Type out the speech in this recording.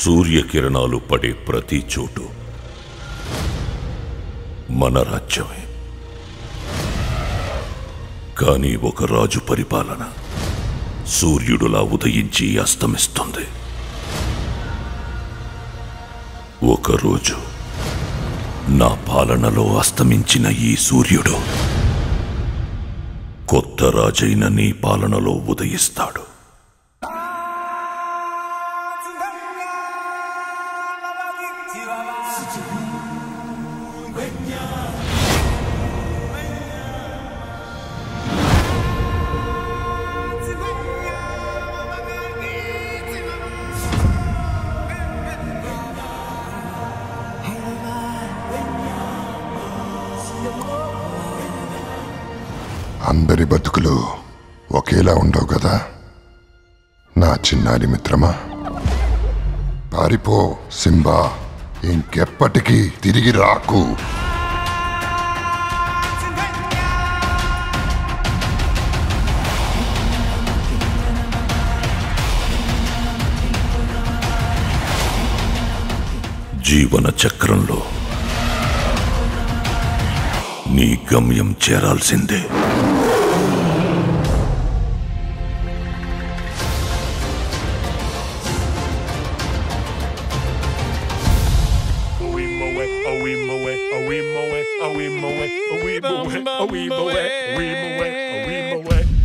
సూర్యకిరణాలు పడే ప్రతి చోటు మన రాజ్యమే. కానీ ఒక రాజు పరిపాలన సూర్యుడులా ఉదయించి అస్తమిస్తుంది. ఒకరోజు నా పాలనలో అస్తమించిన ఈ సూర్యుడు కొత్త రాజైన నీ పాలనలో ఉదయిస్తాడు. అందరి బతుకులు ఒకేలా ఉండవు కదా? నా చిన్నారి మిత్రమా? పారిపో సింబా. ఇంకెప్పటికీ తిరిగి రాకు. జీవన చక్రంలో నీ గమ్యం చేరాల్సిందే. a wee moe, a wee moe, a wee moe, a wee moe, a wee moe, a wee moe, a wee moe.